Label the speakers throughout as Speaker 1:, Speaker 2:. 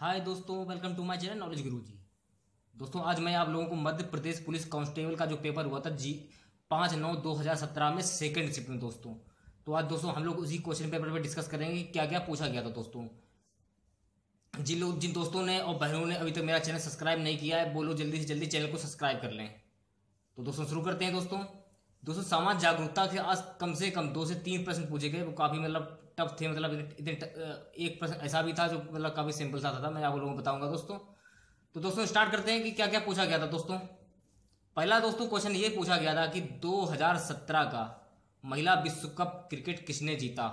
Speaker 1: हाय दोस्तों welcome to my channel knowledge guru ji दोस्तों, आज मैं आप लोगों को मध्य प्रदेश पुलिस कांस्टेबल का जो पेपर हुआ था, जी, पाँच नौ दो हज़ार सत्रह में सेकंड शिफ्ट में दोस्तों। तो आज दोस्तों, हम लोग उसी क्वेश्चन पेपर पे डिस्कस करेंगे क्या क्या पूछा गया था दोस्तों। जिन लोग जिन दोस्तों ने और बहनों ने अभी तक मेरा चैनल सब्सक्राइब नहीं किया है लोग जल्दी से जल्दी चैनल को सब्सक्राइब कर लें। तो दोस्तों, शुरू करते हैं दोस्तों। दोस्तों, समाज जागरूकता के आज कम से कम दो से तीन प्रश्न पूछे गए, वो काफ़ी मतलब टफ थे मतलब इतने एक प्रश्न ऐसा भी था जो मतलब काफ़ी सिंपल सा था मैं आप लोगों को बताऊँगा दोस्तों। तो दोस्तों स्टार्ट करते हैं कि क्या क्या पूछा गया था दोस्तों। पहला दोस्तों क्वेश्चन ये पूछा गया था कि 2017 का महिला विश्व कप क्रिकेट किसने जीता?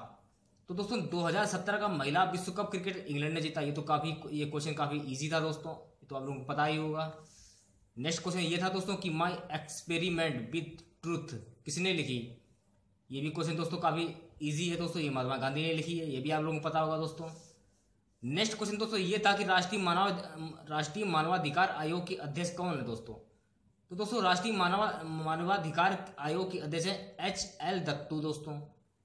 Speaker 1: तो दोस्तों 2017 का महिला विश्व कप क्रिकेट इंग्लैंड ने जीता। ये तो काफ़ी, ये क्वेश्चन काफ़ी ईजी था दोस्तों तो आप लोगों को पता ही होगा। नेक्स्ट क्वेश्चन ये था दोस्तों कि माई एक्सपेरिमेंट विथ ट्रूथ किसने लिखी? ये भी क्वेश्चन दोस्तों काफ़ी इजी है दोस्तों, ये महात्मा गांधी ने लिखी है, ये भी आप लोगों को पता होगा दोस्तों। नेक्स्ट क्वेश्चन दोस्तों, ये था कि राष्ट्रीय मानव, राष्ट्रीय मानवाधिकार आयोग के अध्यक्ष कौन है दोस्तों? तो दोस्तों, राष्ट्रीय मानव, मानवाधिकार आयोग के अध्यक्ष है एच एल दत्तू दोस्तों।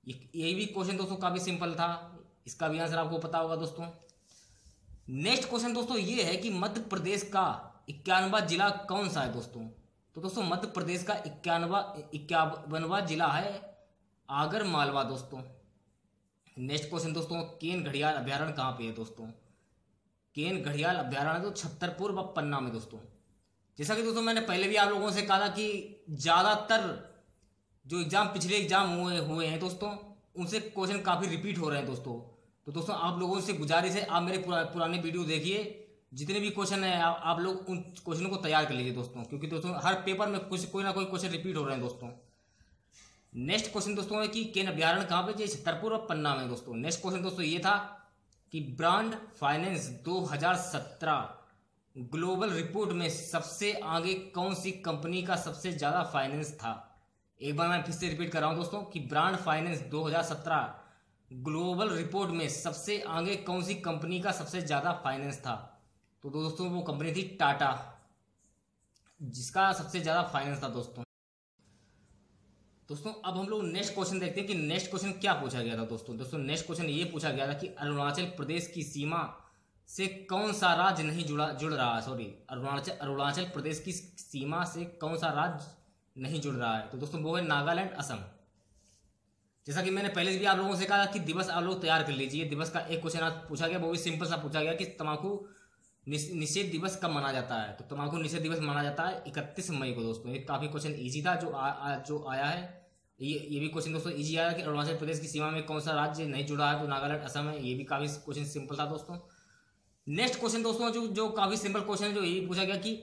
Speaker 1: ये भी क्वेश्चन दोस्तों काफ़ी सिंपल था, इसका भी आंसर आपको पता होगा दोस्तों। नेक्स्ट क्वेश्चन दोस्तों, ये है कि मध्य प्रदेश का इक्यानवा जिला कौन सा है दोस्तों? तो दोस्तों, मध्य प्रदेश का इक्यानवा, इक्यावनवा जिला है आगर मालवा दोस्तों। नेक्स्ट क्वेश्चन दोस्तों केन घड़ियाल अभ्यारण्य कहाँ पे है दोस्तों? केन घड़ियाल अभ्यारण्य तो छतरपुर व पन्ना में दोस्तों। जैसा कि दोस्तों मैंने पहले भी आप लोगों से कहा था कि ज़्यादातर जो एग्ज़ाम पिछले एग्ज़ाम हुए हुए हैं दोस्तों उनसे क्वेश्चन काफ़ी रिपीट हो रहे हैं दोस्तों। तो दोस्तों आप लोगों से गुजारिश है आप मेरे पुरा, पुराने वीडियो देखिए। जितने भी क्वेश्चन है आप लोग उन क्वेश्चनों को तैयार कर लीजिए दोस्तों क्योंकि दोस्तों हर पेपर में कुछ कोई ना कोई क्वेश्चन रिपीट हो रहे हैं दोस्तों। नेक्स्ट क्वेश्चन दोस्तों है कि केन अभ्यारण कहाँ पे? छतरपुर और पन्ना में दोस्तों। नेक्स्ट क्वेश्चन दोस्तों ये था कि ब्रांड फाइनेंस 2017 ग्लोबल रिपोर्ट में सबसे आगे कौन सी कंपनी का सबसे ज़्यादा फाइनेंस था? एक बार मैं फिर से रिपीट कर रहा हूँ दोस्तों कि ब्रांड फाइनेंस 2017 ग्लोबल रिपोर्ट में सबसे आगे कौन सी कंपनी का सबसे ज़्यादा फाइनेंस था? तो दोस्तों वो कंपनी थी टाटा, जिसका सबसे ज़्यादा फाइनेंस था दोस्तों। दोस्तों अब हम लोग नेक्स्ट क्वेश्चन देखते हैं कि नेक्स्ट क्वेश्चन क्या पूछा गया था दोस्तों। दोस्तों नेक्स्ट क्वेश्चन ये पूछा गया था कि अरुणाचल प्रदेश की सीमा से कौन सा राज्य नहीं जुड़ा जुड़ रहा है? सॉरी अरुणाचल अरुणाचल प्रदेश की सीमा से कौन सा राज्य नहीं जुड़ रहा है? तो दोस्तों वो है नागालैंड असम। जैसा कि मैंने पहले भी आप लोगों से कहा कि दिवस आप लोग तैयार कर लीजिए। दिवस का एक क्वेश्चन आज पूछा गया वो भी सिंपल सा पूछा गया कि तम्बाकू निषेध दिवस कब मना जाता है? तो तम्बाकू निषेध दिवस मना जाता है इकतीस मई को दोस्तों। ये काफ़ी क्वेश्चन इजी था जो आ, आ, जो आया है। ये ये भी क्वेश्चन दोस्तों इजी आया कि अरुणाचल प्रदेश की सीमा में कौन सा राज्य नहीं जुड़ा है? तो नागालैंड, असम है, ये भी काफ़ी क्वेश्चन सिंपल था दोस्तों। नेक्स्ट क्वेश्चन दोस्तों, जो जो काफ़ी सिंपल क्वेश्चन है, जो यही पूछा गया कि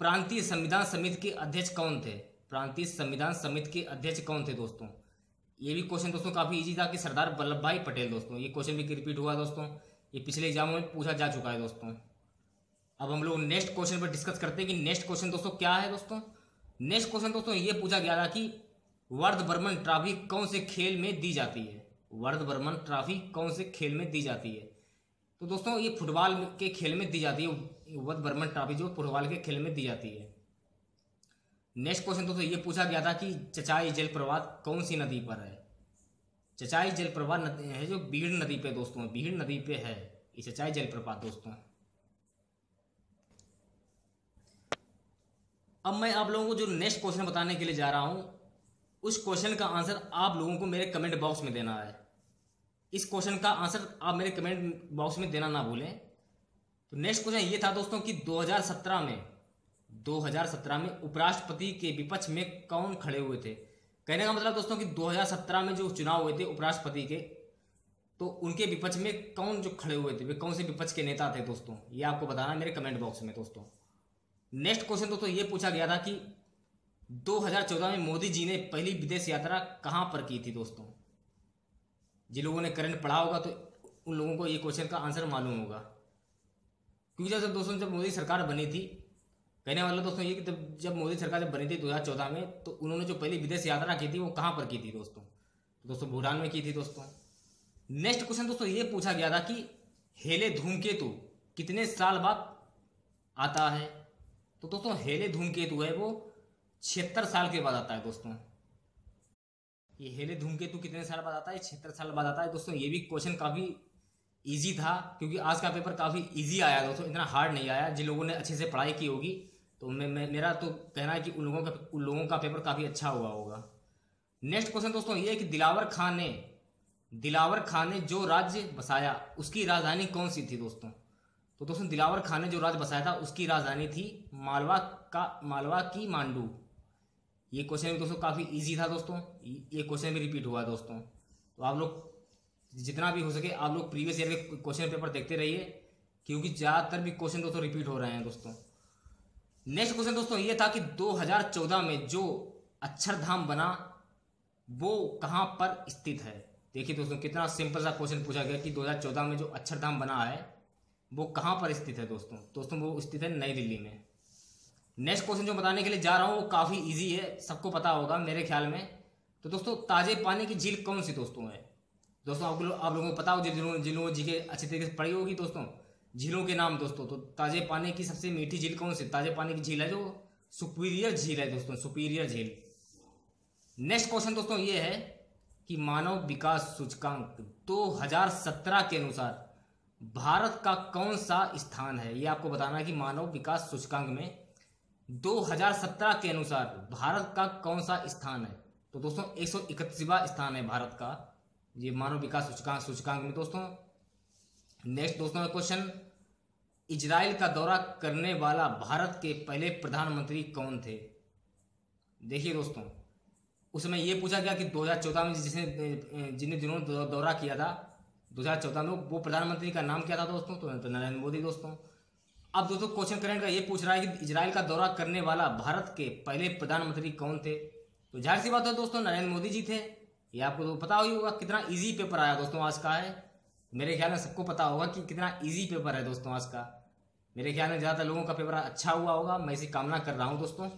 Speaker 1: प्रांतीय संविधान समिति के अध्यक्ष कौन थे? प्रांतीय संविधान समिति के अध्यक्ष कौन थे दोस्तों? ये भी क्वेश्चन दोस्तों काफ़ी इजी था कि सरदार वल्लभ भाई पटेल दोस्तों। ये क्वेश्चन भी रिपीट हुआ दोस्तों। ये पिछले एग्ज़ाम में पूछा जा चुका है दोस्तों। अब हम लोग नेक्स्ट क्वेश्चन पर डिस्कस करते हैं कि नेक्स्ट क्वेश्चन दोस्तों क्या है दोस्तों? नेक्स्ट क्वेश्चन दोस्तों ये पूछा गया था कि वर्ध बर्मन ट्रॉफी कौन से खेल में दी जाती है? वर्ध बर्मन ट्रॉफी कौन से खेल में दी जाती है? तो दोस्तों, ये फुटबॉल के खेल में दी जाती है। वर्ध बर्मन ट्रॉफी जो फुटबॉल के खेल में दी जाती है। नेक्स्ट क्वेश्चन दोस्तों, ये पूछा गया था कि चचाई जलप्रपात कौन सी नदी पर है? चचाई जलप्रपात है जो भीड़ नदी पे दोस्तों भीड़ नदी पे है। ये चचाई जलप्रपात दोस्तों। अब मैं आप लोगों को जो नेक्स्ट क्वेश्चन बताने के लिए जा रहा हूँ उस क्वेश्चन का आंसर आप लोगों को मेरे कमेंट बॉक्स में देना है। इस क्वेश्चन का आंसर आप मेरे कमेंट बॉक्स में देना ना भूलें। तो नेक्स्ट क्वेश्चन ये था दोस्तों कि 2017 में 2017 में उपराष्ट्रपति के विपक्ष में कौन खड़े हुए थे? कहने का मतलब दोस्तों कि 2017 में जो चुनाव हुए थे उपराष्ट्रपति के तो उनके विपक्ष में कौन जो खड़े हुए थे? वे कौन से विपक्ष के नेता थे दोस्तों? ये आपको बताना मेरे कमेंट बॉक्स में दोस्तों। नेक्स्ट क्वेश्चन दोस्तों ये पूछा गया था कि 2014 में मोदी जी ने पहली विदेश यात्रा कहाँ पर की थी, दोस्तों? जिन लोगों ने करंट पढ़ा होगा तो उन लोगों को ये क्वेश्चन का आंसर मालूम होगा। क्योंकि जब दोस्तों, जब मोदी सरकार बनी थी, कहने वाला दोस्तों ये कि जब जब मोदी सरकार जब बनी थी 2014 में तो उन्होंने जो पहली विदेश यात्रा की थी वो कहाँ पर की थी, दोस्तों? तो दोस्तों, भूटान में की थी, दोस्तों। नेक्स्ट क्वेश्चन दोस्तों ये पूछा गया था कि हेले धूमकेतु कितने साल बाद आता है? तो दोस्तों, हेले धूमकेतु है वो छिहत्तर साल के बाद आता है दोस्तों। ये हेले धूमकेतु कितने साल बाद आता है? छिहत्तर साल बाद आता है। दोस्तों ये भी क्वेश्चन काफ़ी इजी था क्योंकि आज का पेपर काफ़ी इजी आया दोस्तों। इतना हार्ड नहीं आया। जिन लोगों ने अच्छे से पढ़ाई की होगी तो मैं, मैं मेरा तो कहना है कि उन लोगों का उन लोगों का पेपर काफ़ी अच्छा हुआ होगा। नेक्स्ट क्वेश्चन दोस्तों ये कि दिलावर खान ने दिलावर खान ने जो राज्य बसाया उसकी राजधानी कौन सी थी दोस्तों? तो दोस्तों दिलावर खान ने जो राज्य बसाया था उसकी राजधानी थी मालवा का मालवा की मांडू। ये क्वेश्चन भी दोस्तों काफ़ी इजी था दोस्तों। ये क्वेश्चन भी रिपीट हुआ दोस्तों। तो आप लोग, जितना भी हो सके आप लोग प्रीवियस ईयर के क्वेश्चन पेपर देखते रहिए, क्योंकि ज़्यादातर भी क्वेश्चन दोस्तों रिपीट हो रहे हैं दोस्तों। नेक्स्ट क्वेश्चन दोस्तों ये था कि 2014 में जो अक्षरधाम बना, वो कहाँ पर स्थित है? देखिए दोस्तों, कितना सिंपल सा क्वेश्चन पूछा गया कि 2014 में जो अक्षरधाम बना है, वो कहाँ पर स्थित है दोस्तों? दोस्तों, वो स्थित है नई दिल्ली में। नेक्स्ट क्वेश्चन जो बताने के लिए जा रहा हूँ, वो काफ़ी ईजी है, सबको पता होगा मेरे ख्याल में। तो दोस्तों, ताजे पानी की झील कौन सी दोस्तों है? दोस्तों, आप लोग आप लोगों को पता हो, जिन जिन लोगों जी के अच्छी तरीके से पढ़ी होगी दोस्तों, झीलों के नाम दोस्तों। तो ताजे पानी की सबसे मीठी झील कौन सी? ताजे पानी की झील है जो सुपीरियर झील है दोस्तों सुपीरियर झील। नेक्स्ट क्वेश्चन दोस्तों ये है कि मानव विकास सूचकांक 2017 के अनुसार भारत का कौन सा स्थान है? ये आपको बताना है कि मानव विकास सूचकांक में 2017 के अनुसार भारत का कौन सा स्थान है? तो दोस्तों, एक सौ स्थान है भारत का। ये मानव विकास सूचकांक सूचकांक में दोस्तों। नेक्स्ट दोस्तों क्वेश्चन इजराइल का दौरा करने वाला भारत के पहले प्रधानमंत्री कौन थे? देखिए दोस्तों, उसमें ये पूछा गया कि 2014 में जिसने जिन दिनों दौरा किया था 2014 में वो प्रधानमंत्री का नाम क्या था दोस्तों? तो नरेंद्र मोदी दोस्तों। अब दोस्तों क्वेश्चन करेंट का ये पूछ रहा है कि इसराइल का दौरा करने वाला भारत के पहले प्रधानमंत्री कौन थे? तो ज़ाहिर सी बात है दोस्तों, नरेंद्र मोदी जी थे। ये आपको तो पता ही होगा कितना इजी पेपर आया दोस्तों आज का है। मेरे ख्याल में सबको पता होगा कि कितना इजी पेपर है दोस्तों आज का। मेरे ख्याल में ज़्यादातर लोगों का पेपर अच्छा हुआ होगा। मैं इसी कामना कर रहा हूँ दोस्तों।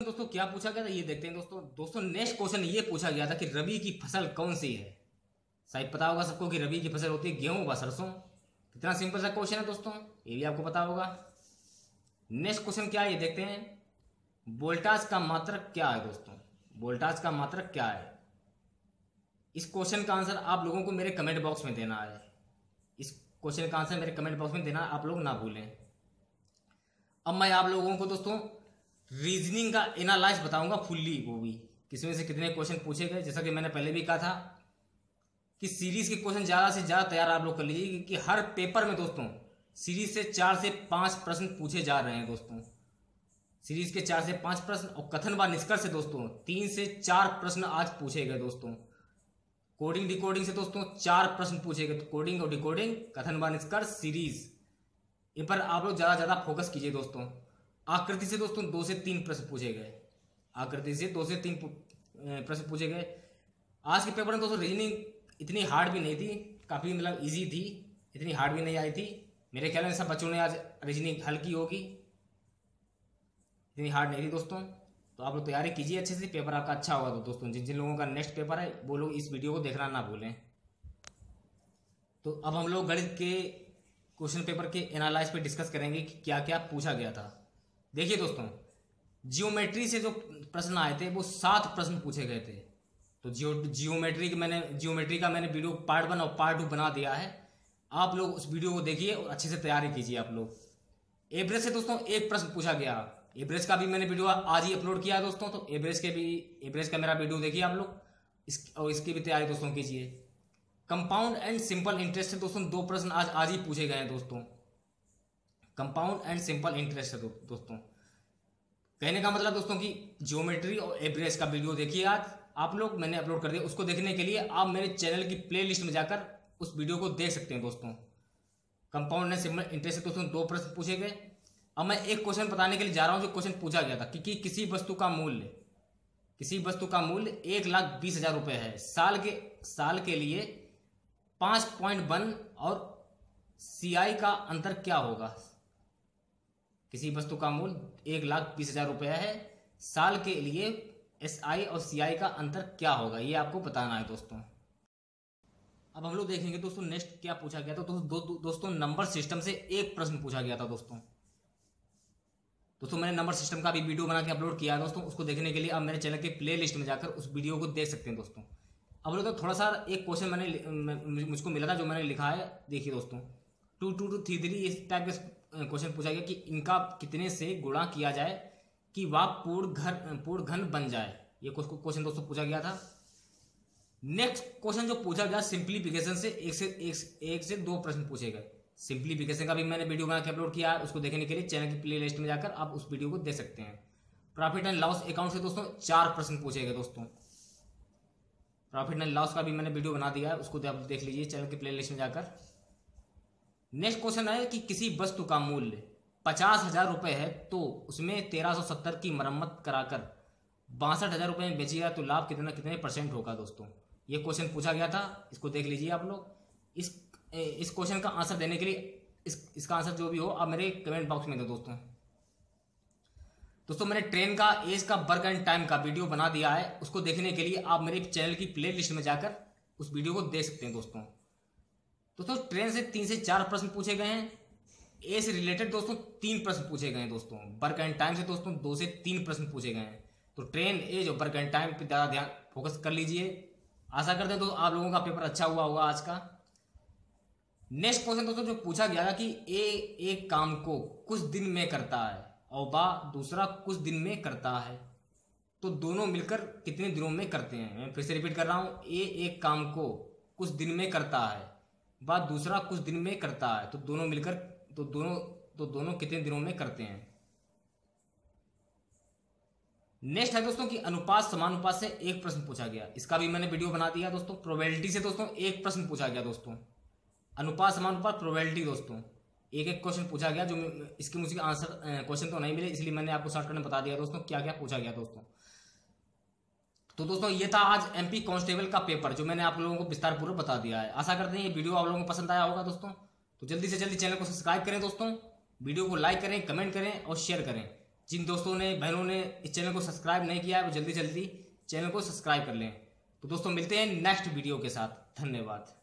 Speaker 1: दोस्तों, क्या पूछा गया था? ये देखते हैं दोस्तों। दोस्तों नेक्स्ट क्वेश्चन ये पूछा गया था कि रबी की फ़सल कौन सी है? शायद पता होगा सबको कि रबी की फ़सल होती है गेहूँ व सरसों। कितना सिंपल सा क्वेश्चन है दोस्तों, ये भी आपको पता होगा। नेक्स्ट क्वेश्चन क्या है, ये देखते हैं। वोल्टाज का मात्रक क्या है दोस्तों? वोल्टाज का मात्रक क्या है? इस क्वेश्चन का आंसर आप लोगों को मेरे कमेंट बॉक्स में देना है। इस क्वेश्चन का आंसर मेरे कमेंट बॉक्स में देना, आप लोग ना भूलें। अब मैं आप लोगों को दोस्तों रीजनिंग का एनालाइज बताऊँगा फुल्ली वो भी। किसमें से कितने क्वेश्चन पूछे गए, जैसा कि मैंने पहले भी कहा था। कि सीरीज़ के क्वेश्चन ज़्यादा से ज़्यादा तैयार आप लोग कर लीजिए क्योंकि हर पेपर में दोस्तों सीरीज़ से चार से पाँच प्रश्न पूछे जा रहे हैं दोस्तों। सीरीज़ के चार से पाँच प्रश्न और कथन व निष्कर्ष से दोस्तों, तीन से चार प्रश्न आज पूछे गए दोस्तों। कोडिंग डिकोडिंग से दोस्तों, चार प्रश्न पूछे गए। तो कोडिंग और डिकोडिंग कथन व निष्कर्ष सीरीज़ इन पर आप लोग ज़्यादा ज़्यादा फोकस कीजिए दोस्तों। आकृति से दोस्तों, दो से तीन प्रश्न पूछे गए। आकृति से दो से तीन प्रश्न पूछे गए। आज के पेपर में दोस्तों रीजनिंग इतनी हार्ड भी नहीं थी, काफ़ी मतलब इजी थी, इतनी हार्ड भी नहीं आई थी। मेरे ख्याल में सब बच्चों ने आज रीजनिंग हल की होगी। इतनी हार्ड नहीं थी दोस्तों। तो आप लोग तैयारी कीजिए अच्छे से पेपर आपका अच्छा होगा तो दोस्तों। जिन जिन लोगों का नेक्स्ट पेपर है, वो लोग इस वीडियो को देखना ना भूलें। तो अब हम लोग गणित के क्वेश्चन पेपर के एनालाइज पे डिस्कस करेंगे कि क्या क्या पूछा गया था। देखिए दोस्तों जियोमेट्री से जो प्रश्न आए थे, वो सात प्रश्न पूछे गए थे। तो जियो जियोमेट्री मैंने जियोमेट्री का मैंने वीडियो पार्ट वन और पार्ट टू बना दिया है। आप लोग उस वीडियो को देखिए और अच्छे से तैयारी कीजिए आप लोग। एवरेज से दोस्तों एक प्रश्न पूछा गया। एवरेज का भी मैंने वीडियो आज ही अपलोड किया है दोस्तों तो एवरेज के भी एवरेज का मेरा वीडियो देखिए आप लोग। इस, और इसकी भी तैयारी दोस्तों कीजिए। कंपाउंड एंड सिंपल इंटरेस्ट से दोस्तों दो प्रश्न आज आज ही पूछे गए हैं दोस्तों। कंपाउंड एंड सिंपल इंटरेस्ट है दोस्तों। कहने का मतलब दोस्तों की ज्योमेट्री और एवरेज का वीडियो देखिए आज। आप लोग मैंने अपलोड कर दिया। उसको देखने के लिए आप मेरे चैनल की प्लेलिस्ट में जाकर उस वीडियो को देख सकते हैं दोस्तों। कंपाउंड एंड सिंपल इंटरेस्ट दोस्तों दो प्रश्न पूछे गए। अब मैं एक क्वेश्चन बताने के लिए जा रहा हूँ जो क्वेश्चन पूछा गया था कि, कि किसी वस्तु का मूल्य किसी वस्तु का मूल्य एक लाख बीस हज़ार रुपये है। साल के साल के लिए पाँच पॉइंट वन और सीआई का अंतर क्या होगा? किसी वस्तु का मूल्य एक लाख बीस हज़ार रुपया है। साल के लिए एस आई और सी आई का अंतर क्या होगा? ये आपको बताना है दोस्तों। अब हम लोग देखेंगे दोस्तों नेक्स्ट क्या पूछा गया था? तो दो, दो, दोस्तों नंबर सिस्टम से एक प्रश्न पूछा गया था दोस्तों। दोस्तों मैंने नंबर सिस्टम का भी वीडियो बना के अपलोड किया है दोस्तों उसको देखने के लिए आप मेरे चैनल के प्ले लिस्ट में जाकर उस वीडियो को देख सकते हैं दोस्तों। अब लोग तो थोड़ा सा एक क्वेश्चन मैंने मुझको मिला था जो मैंने लिखा है। देखिए दोस्तों two two two three three इस टाइप के क्वेश्चन पूछा गया कि इनका कितने से गुणा किया जाए? कि वह पूर्ण घर पूर्ण घन बन जाए। ये क्वेश्चन दोस्तों पूछा गया था। नेक्स्ट क्वेश्चन जो पूछा गया सिंप्लीफिकेशन से एक से एक, एक से दो प्रश्न पूछे गए। सिंप्लीफिकेशन का भी मैंने वीडियो बना के अपलोड किया है उसको देखने के लिए चैनल की प्ले लिस्ट में जाकर आप उस वीडियो को देख सकते हैं। प्रॉफिट एंड लॉस अकाउंट से दोस्तों चार प्रश्न पूछे गए दोस्तों। प्रॉफिट एंड लॉस का भी मैंने वीडियो बना दिया उसको आप देख लीजिए चैनल की प्ले लिस्ट में जाकर। नेक्स्ट क्वेश्चन है कि किसी वस्तु का मूल्य पचास हज़ार रुपये है तो उसमें तेरह सौ सत्तर की मरम्मत कराकर बासठ हज़ार रुपये में बेचिएगा तो लाभ कितना कितने परसेंट होगा दोस्तों। ये क्वेश्चन पूछा गया था, इसको देख लीजिए आप लोग। इस इस क्वेश्चन का आंसर देने के लिए, इस, इसका आंसर जो भी हो, आप मेरे कमेंट बॉक्स में दो दोस्तों। दोस्तों, मैंने ट्रेन का एज का वर्क एंड टाइम का वीडियो बना दिया है। उसको देखने के लिए आप मेरे चैनल की प्ले लिस्ट में जाकर उस वीडियो को देख सकते हैं दोस्तों। दोस्तों ट्रेन से तीन से चार प्रश्न पूछे गए हैं। ए से रिलेटेड दोस्तों तीन प्रश्न पूछे गए हैं दोस्तों। वर्क एंड टाइम से दोस्तों दो से तीन प्रश्न पूछे गए हैं। तो ट्रेन एज और वर्क एंड टाइम पर ज़्यादा ध्यान फोकस कर लीजिए। आशा करते हैं तो आप लोगों का पेपर अच्छा हुआ होगा आज का। नेक्स्ट क्वेश्चन दोस्तों, जो पूछा गया था कि ए एक काम को कुछ दिन में करता है और बा दूसरा कुछ दिन में करता है। तो दोनों मिलकर कितने दिनों में करते हैं? मैं फिर से रिपीट कर रहा हूँ। ए एक काम को कुछ दिन में करता है बा दूसरा कुछ दिन में करता है। तो दोनों मिलकर तो दोनों तो दोनों कितने दिनों में करते हैं? नेक्स्ट है दोस्तों कि अनुपात, समानुपात से एक प्रश्न पूछा गया। इसका भी मैंने वीडियो बना दिया दोस्तों। प्रोबेबिलिटी से दोस्तों एक प्रश्न पूछा गया दोस्तों। अनुपात, समानुपात प्रोबेबिलिटी दोस्तों। एक एक क्वेश्चन पूछा गया जो इसके मुझे आंसर क्वेश्चन तो नहीं मिले, इसलिए मैंने आपको शॉर्टकट में बता दिया दोस्तों क्या क्या पूछा गया दोस्तों। तो दोस्तों ये था आज एमपी कांस्टेबल का पेपर जो मैंने आप लोगों को विस्तार पूर्वक बता दिया है। आशा करते हैं ये वीडियो आप लोगों को पसंद आया होगा दोस्तों। तो जल्दी से जल्दी चैनल को सब्सक्राइब करें दोस्तों, वीडियो को लाइक करें कमेंट करें और शेयर करें। जिन दोस्तों ने, बहनों ने इस चैनल को सब्सक्राइब नहीं किया है, वो जल्दी जल्दी चैनल को सब्सक्राइब कर लें। तो दोस्तों मिलते हैं नेक्स्ट वीडियो के साथ। धन्यवाद।